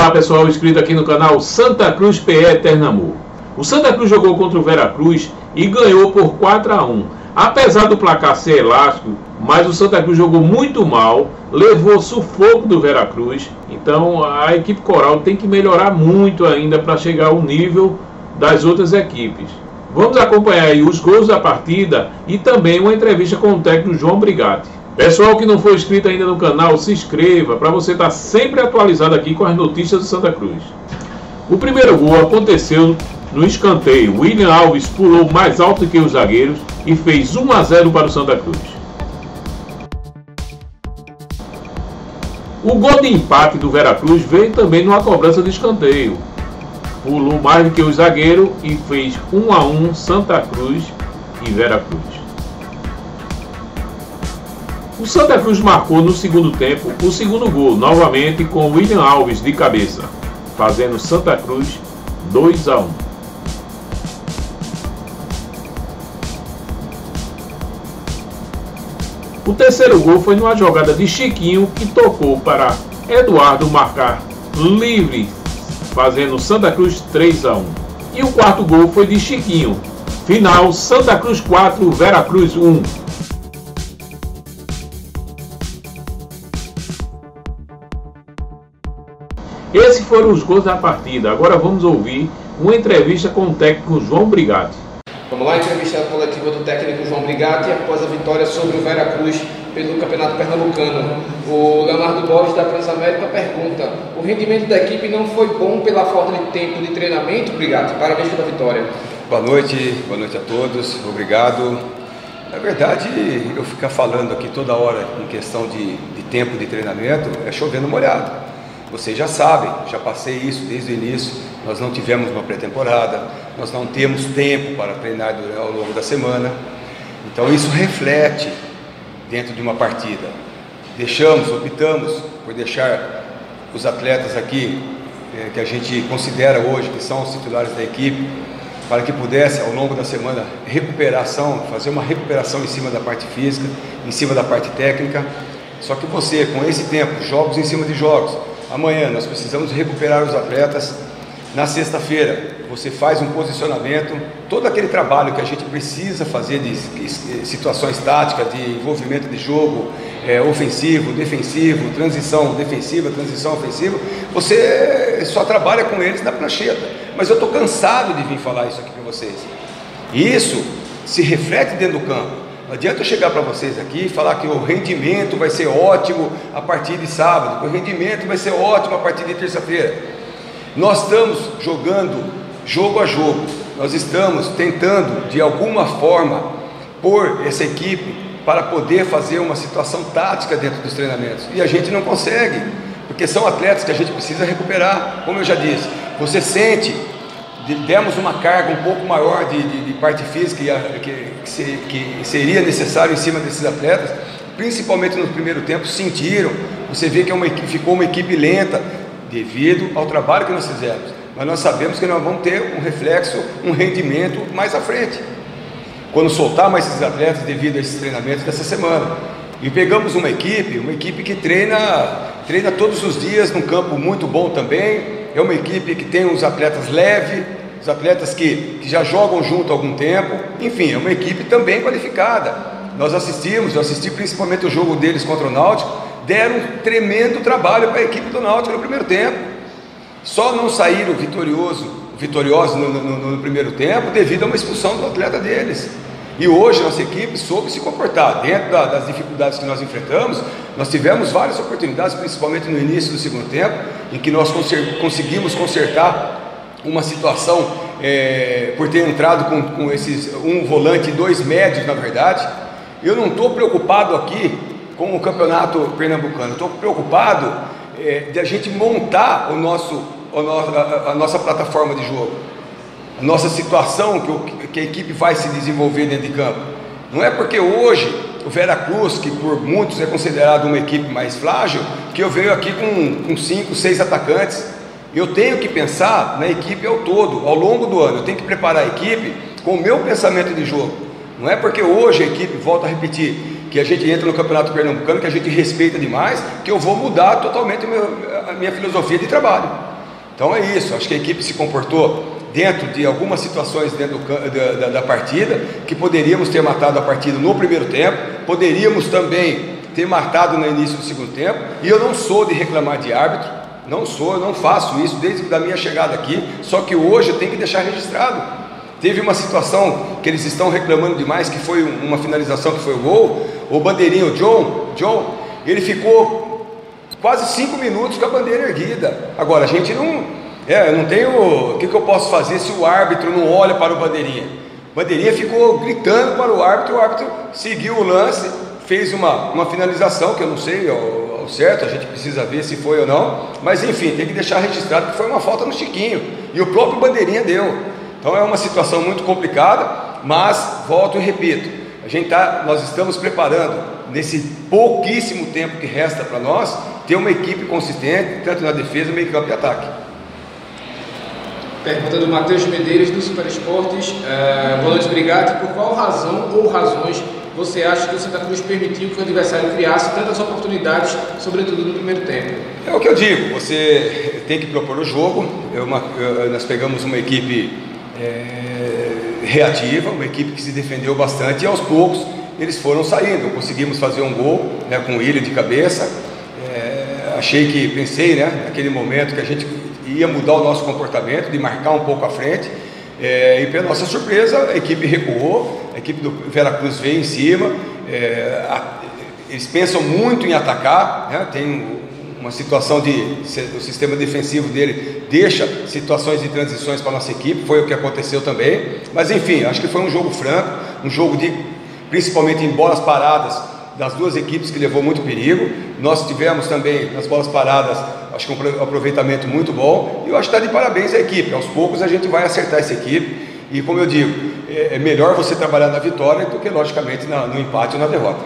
Olá pessoal, inscrito aqui no canal Santa Cruz PE Eternamor. O Santa Cruz jogou contra o Vera Cruz e ganhou por 4 a 1. Apesar do placar ser elástico, mas o Santa Cruz jogou muito mal, levou sufoco do Vera Cruz. Então a equipe coral tem que melhorar muito ainda para chegar ao nível das outras equipes. Vamos acompanhar os gols da partida e também uma entrevista com o técnico João Brigatti. Pessoal que não foi inscrito ainda no canal, se inscreva para você estar tá sempre atualizado aqui com as notícias do Santa Cruz. O primeiro gol aconteceu no escanteio. William Alves pulou mais alto que os zagueiros e fez 1 a 0 para o Santa Cruz. O gol de empate do Veracruz veio também numa cobrança de escanteio. Pulou mais do que o zagueiro e fez 1 a 1 Santa Cruz e Veracruz. O Santa Cruz marcou no segundo tempo o segundo gol, novamente com William Alves de cabeça, fazendo Santa Cruz 2 a 1. O terceiro gol foi numa jogada de Chiquinho que tocou para Eduardo marcar livre, fazendo Santa Cruz 3 a 1. E o quarto gol foi de Chiquinho. Final Santa Cruz 4, Veracruz 1. Esses foram os gols da partida. Agora vamos ouvir uma entrevista com o técnico João Brigatti. Vamos lá, entrevista coletiva do técnico João Brigatti após a vitória sobre o Vera Cruz pelo Campeonato Pernambucano. O Leonardo Borges da Transamérica pergunta: o rendimento da equipe não foi bom pela falta de tempo de treinamento, Brigatti? Parabéns pela vitória. Boa noite, boa noite a todos, obrigado. Na verdade, eu ficar falando aqui toda hora em questão de, de tempo de treinamento é chovendo molhado. Vocês já sabem, já passei isso desde o início. Nós não tivemos uma pré-temporada, nós não temos tempo para treinar ao longo da semana. Então isso reflete dentro de uma partida. Deixamos, optamos por deixar os atletas aqui é, que a gente considera hoje que são os titulares da equipe, para que pudesse ao longo da semana recuperação, fazer uma recuperação em cima da parte física, em cima da parte técnica. Só que você, com esse tempo, jogos em cima de jogos, Amanhã nós precisamos recuperar os atletas. Na sexta-feira você faz um posicionamento, todo aquele trabalho que a gente precisa fazer de situações táticas, de envolvimento de jogo, é, ofensivo, defensivo, transição defensiva, transição ofensiva, você só trabalha com eles na prancheta. Mas eu estou cansado de vir falar isso aqui para vocês. Isso se reflete dentro do campo. Não adianta eu chegar para vocês aqui e falar que o rendimento vai ser ótimo a partir de sábado, que o rendimento vai ser ótimo a partir de terça-feira. Nós estamos jogando jogo a jogo, nós estamos tentando de alguma forma pôr essa equipe para poder fazer uma situação tática dentro dos treinamentos e a gente não consegue, porque são atletas que a gente precisa recuperar, como eu já disse. Você sente demos uma carga um pouco maior de, de, de parte física que, que, que, seria necessário em cima desses atletas, principalmente no primeiro tempo, sentiram. Você vê que é uma, ficou uma equipe lenta devido ao trabalho que nós fizemos. Mas nós sabemos que nós vamos ter um reflexo, um rendimento mais à frente. Quando soltar mais esses atletas devido a esses treinamentos dessa semana. E pegamos uma equipe, uma equipe que treina, treina todos os dias num campo muito bom também. É uma equipe que tem os atletas leves, os atletas que, que já jogam junto há algum tempo, enfim, é uma equipe também qualificada. Nós assistimos, eu assisti principalmente o jogo deles contra o Náutico, deram um tremendo trabalho para a equipe do Náutico no primeiro tempo. Só não saíram vitorioso, vitoriosos no, no, no primeiro tempo devido a uma expulsão do atleta deles. E hoje nossa equipe soube se comportar. Dentro da, das dificuldades que nós enfrentamos, nós tivemos várias oportunidades, principalmente no início do segundo tempo, em que nós conseguimos consertar uma situação é, por ter entrado com, com esses um volante e dois médios, na verdade. Eu não estou preocupado aqui com o campeonato pernambucano, estou preocupado é, de a gente montar o nosso, o no, a, a, nossa plataforma de jogo, a nossa situação que, o, que a equipe vai se desenvolver dentro de campo. Não é porque hoje o Vera Cruz, que por muitos é considerado uma equipe mais frágil, que eu venho aqui com, com cinco, seis atacantes eu tenho que pensar na equipe ao todo, ao longo do ano. Eu tenho que preparar a equipe com o meu pensamento de jogo. Não é porque hoje a equipe, volta a repetir, que a gente entra no Campeonato Pernambucano, que a gente respeita demais, que eu vou mudar totalmente a minha filosofia de trabalho. Então é isso, acho que a equipe se comportou dentro de algumas situações dentro do, da, da, partida, que poderíamos ter matado a partida no primeiro tempo, poderíamos também ter matado no início do segundo tempo, e eu não sou de reclamar de árbitro, não sou, eu não faço isso desde a minha chegada aqui, só que hoje eu tenho que deixar registrado. Teve uma situação que eles estão reclamando demais, que foi uma finalização que foi o gol, o bandeirinho o John, John, ele ficou quase cinco minutos com a bandeira erguida. Agora, a gente não, é, não tenho. O que, que eu posso fazer se o árbitro não olha para o bandeirinha? O bandeirinha ficou gritando para o árbitro, o árbitro seguiu o lance, fez uma, uma finalização, que eu não sei certo, a gente precisa ver se foi ou não, mas enfim, tem que deixar registrado que foi uma falta no Chiquinho, e o próprio bandeirinha deu. Então é uma situação muito complicada, mas volto e repito, a gente tá, nós estamos preparando nesse pouquíssimo tempo que resta para nós ter uma equipe consistente, tanto na defesa, meio campo e ataque. Pergunta do Matheus Medeiros do Super Esportes. Uh, boa noite, obrigado. Por qual razão ou razões você acha que o Santa Cruz permitiu que o adversário criasse tantas oportunidades, sobretudo no primeiro tempo? É o que eu digo, você tem que propor o jogo. Eu, uma, eu, nós pegamos uma equipe é, reativa, uma equipe que se defendeu bastante e aos poucos eles foram saindo. Conseguimos fazer um gol né, com o Ilha de cabeça. É, achei que, pensei né, naquele momento que a gente ia mudar o nosso comportamento, de marcar um pouco à frente. É, e para nossa surpresa, a equipe recuou, equipe do Veracruz veio em cima. É, a, eles pensam muito em atacar, né? tem uma situação de o sistema defensivo dele deixa situações de transições para nossa equipe, foi o que aconteceu também. Mas enfim, acho que foi um jogo franco, um jogo de principalmente em bolas paradas das duas equipes que levou muito perigo. Nós tivemos também nas bolas paradas Acho que um aproveitamento muito bom e eu acho que está de parabéns a equipe. Aos poucos a gente vai acertar essa equipe e, como eu digo, é, é melhor você trabalhar na vitória do que, logicamente, no empate ou na derrota.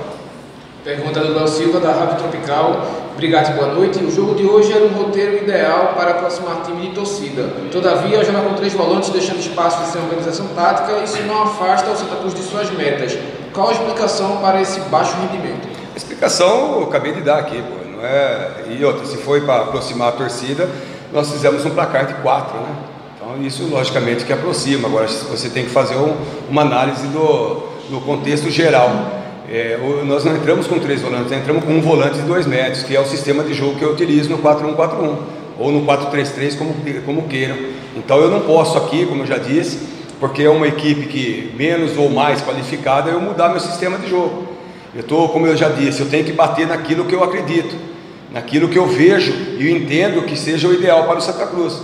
Pergunta do Léo Silva, da Rádio Tropical. Obrigado, boa noite. O jogo de hoje era um roteiro ideal para aproximar time de torcida. Todavia, joga com três volantes, deixando espaço ser uma organização tática, isso não afasta o Santa Cruz de suas metas. Qual a explicação para esse baixo rendimento? A explicação eu acabei de dar aqui, pô é, e outra, se foi para aproximar a torcida, nós fizemos um placar de quatro, né? Então isso logicamente que aproxima. Agora você tem que fazer um, uma análise do, do contexto geral. É, nós não entramos com três volantes, nós entramos com um volante de dois metros, que é o sistema de jogo que eu utilizo no 4-1-4-1 ou no 4-3-3, como, como queiram. Então eu não posso aqui, como eu já disse, porque é uma equipe que menos ou mais qualificada, eu mudar meu sistema de jogo. Eu estou, como eu já disse, eu tenho que bater naquilo que eu acredito naquilo que eu vejo e eu entendo que seja o ideal para o Santa Cruz.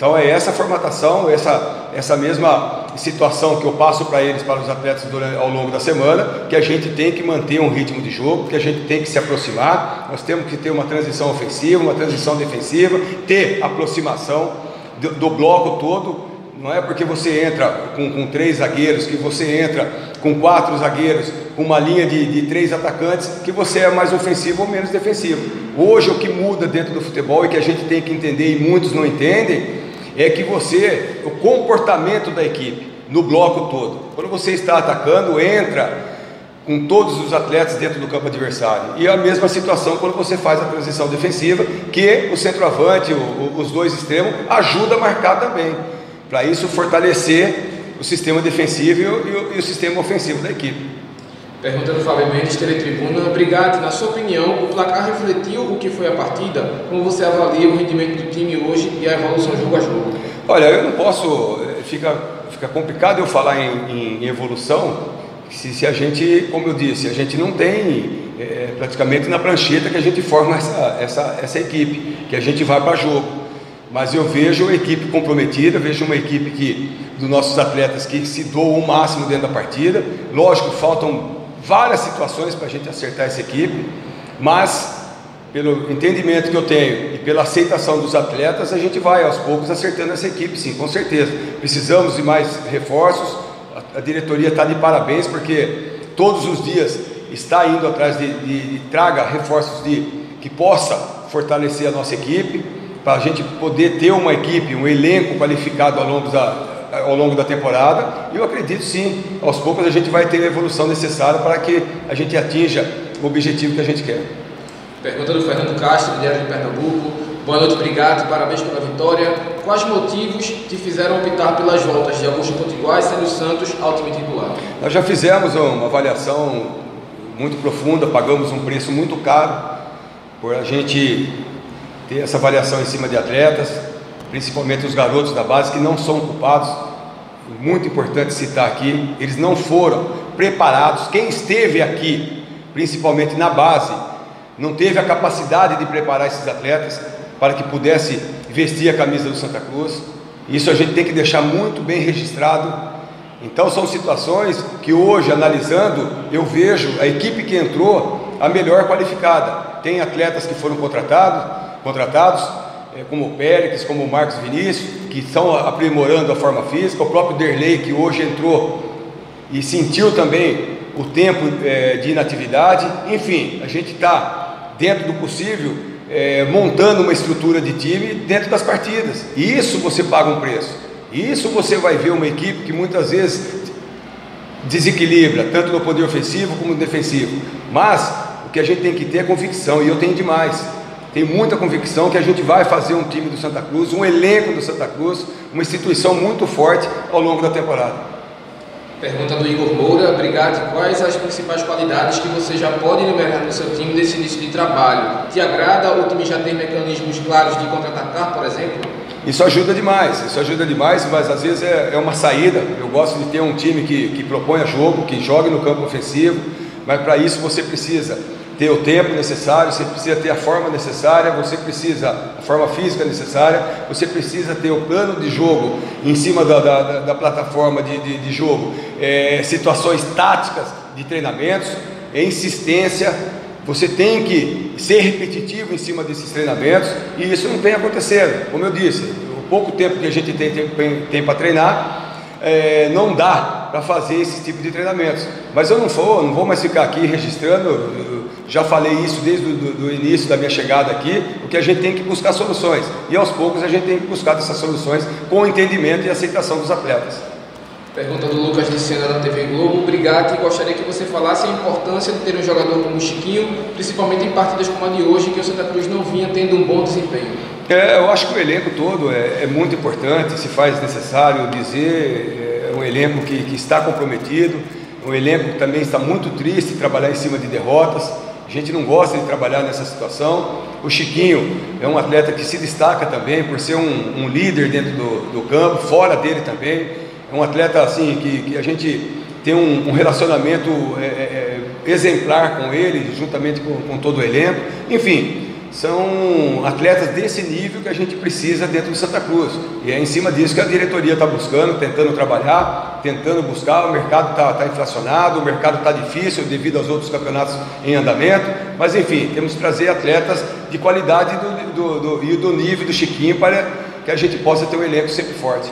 Então é essa formatação, essa, essa mesma situação que eu passo para eles, para os atletas durante, ao longo da semana, que a gente tem que manter um ritmo de jogo, que a gente tem que se aproximar, nós temos que ter uma transição ofensiva, uma transição defensiva, ter aproximação do, do bloco todo, não é porque você entra com, com, três zagueiros, que você entra com quatro zagueiros, com uma linha de, de três atacantes, que você é mais ofensivo ou menos defensivo. Hoje o que muda dentro do futebol e que a gente tem que entender e muitos não entendem é que você, o comportamento da equipe no bloco todo, quando você está atacando, entra com todos os atletas dentro do campo adversário. E a mesma situação quando você faz a transição defensiva, que o centroavante, o, o, os dois extremos, ajuda a marcar também. Para isso fortalecer o sistema defensivo e o, e o sistema ofensivo da equipe. Pergunta do Fábio Mendes, Teletribuna. Obrigado. Na sua opinião, o placar refletiu o que foi a partida? Como você avalia o rendimento do time hoje e a evolução jogo a jogo? Olha, eu não posso. Eh, fica, fica complicado eu falar em, em evolução se, se, a gente, como eu disse, a gente não tem é, praticamente na prancheta que a gente forma essa, essa, essa equipe, que a gente vai para jogo. Mas eu vejo uma equipe comprometida, vejo uma equipe que, dos nossos atletas que se doam o máximo dentro da partida. Lógico, faltam várias situações para a gente acertar essa equipe, mas pelo entendimento que eu tenho e pela aceitação dos atletas, a gente vai aos poucos acertando essa equipe, sim, com certeza. Precisamos de mais reforços, a, diretoria está de parabéns, porque todos os dias está indo atrás de, de, de traga reforços de, que possa fortalecer a nossa equipe, para a gente poder ter uma equipe, um elenco qualificado ao longo da, ao longo da temporada. E eu acredito sim, aos poucos a gente vai ter a evolução necessária para que a gente atinja o objetivo que a gente quer. Pergunta do Fernando Castro, Diário de Pernambuco. Boa noite, obrigado, parabéns pela vitória. quais motivos te fizeram optar pelas voltas de Augusto Potiguar e Sérgio Santos ao time titular? Nós já fizemos uma avaliação muito profunda, pagamos um preço muito caro por a gente ter essa avaliação em cima de atletas, principalmente os garotos da base que não são culpados. Muito importante citar aqui, eles não foram preparados. Quem esteve aqui, principalmente na base, não teve a capacidade de preparar esses atletas para que pudesse vestir a camisa do Santa Cruz. Isso a gente tem que deixar muito bem registrado. Então são situações que hoje, analisando, eu vejo a equipe que entrou a melhor qualificada. Tem atletas que foram contratados, contratados como o Pérez, como o Marcos Vinícius, que estão aprimorando a forma física, o próprio Derlei, que hoje entrou e sentiu também o tempo é, de inatividade. Enfim, a gente está, dentro do possível, é, montando uma estrutura de time dentro das partidas. E isso você paga um preço. Isso você vai ver uma equipe que muitas vezes desequilibra, tanto no poder ofensivo como no defensivo. Mas o que a gente tem que ter é convicção, e eu tenho demais. Tenho muita convicção que a gente vai fazer um time do Santa Cruz, um elenco do Santa Cruz, uma instituição muito forte ao longo da temporada. Pergunta do Igor Moura, Brigade, quais as principais qualidades que você já pode enumerar no seu time nesse início de trabalho? Te agrada o time já ter mecanismos claros de contra-atacar, por exemplo? Isso ajuda demais, isso ajuda demais, mas às vezes é, é uma saída. Eu gosto de ter um time que, que proponha jogo, que jogue no campo ofensivo, mas para isso você precisa ter o tempo necessário, você precisa ter a forma necessária, você precisa a forma física necessária, você precisa ter o plano de jogo em cima da, da, da plataforma de, de, de jogo, é, situações táticas de treinamentos, insistência. Você tem que ser repetitivo em cima desses treinamentos e isso não tem acontecendo. Como eu disse, o pouco tempo que a gente tem, tem, tem para treinar, é, não dá para fazer esse tipo de treinamentos. Mas eu não vou, não vou mais ficar aqui registrando já falei isso desde o início da minha chegada aqui, porque a gente tem que buscar soluções. E aos poucos a gente tem que buscar essas soluções com o entendimento e aceitação dos atletas. Pergunta do Lucas de Sena da TV Globo. Obrigado e gostaria que você falasse a importância de ter um jogador como o Chiquinho, principalmente em partidas como a de hoje, que o Santa Cruz não vinha tendo um bom desempenho. É, eu acho que o elenco todo é, é muito importante, se faz necessário dizer, é um elenco que, que está comprometido, um elenco que também está muito triste trabalhar em cima de derrotas. A gente não gosta de trabalhar nessa situação. O Chiquinho é um atleta que se destaca também por ser um, um líder dentro do, do, campo, fora dele também. É um atleta assim que, que a gente tem um, um relacionamento é, é, é exemplar com ele, juntamente com, com todo o elenco. Enfim, são atletas desse nível que a gente precisa dentro de Santa Cruz. E é em cima disso que a diretoria está buscando, tentando trabalhar, tentando buscar. O mercado está tá inflacionado, o mercado está difícil devido aos outros campeonatos em andamento. Mas enfim, temos que trazer atletas de qualidade do, do, do, e do nível do Chiquinho para que a gente possa ter um elenco sempre forte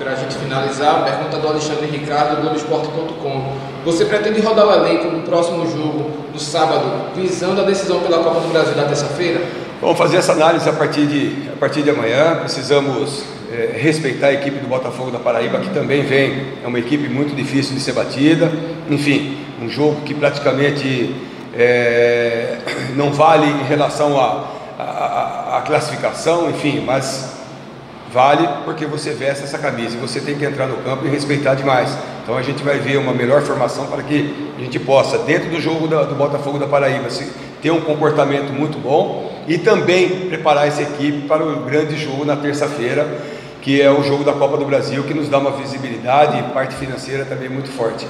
para a gente finalizar, pergunta do Alexandre Ricardo, do Globoesporte.com. Você pretende rodar o elenco no próximo jogo, no sábado, visando a decisão pela Copa do Brasil da terça-feira? Vamos fazer essa análise a partir de, a partir de amanhã. Precisamos é, respeitar a equipe do Botafogo da Paraíba, que também vem, é uma equipe muito difícil de ser batida. Enfim, um jogo que praticamente é, não vale em relação à classificação, enfim, mas vale porque você veste essa camisa e você tem que entrar no campo e respeitar demais. Então a gente vai ver uma melhor formação para que a gente possa, dentro do jogo da, do Botafogo da Paraíba, ter um comportamento muito bom e também preparar essa equipe para o grande jogo na terça-feira, que é o jogo da Copa do Brasil, que nos dá uma visibilidade e parte financeira também muito forte.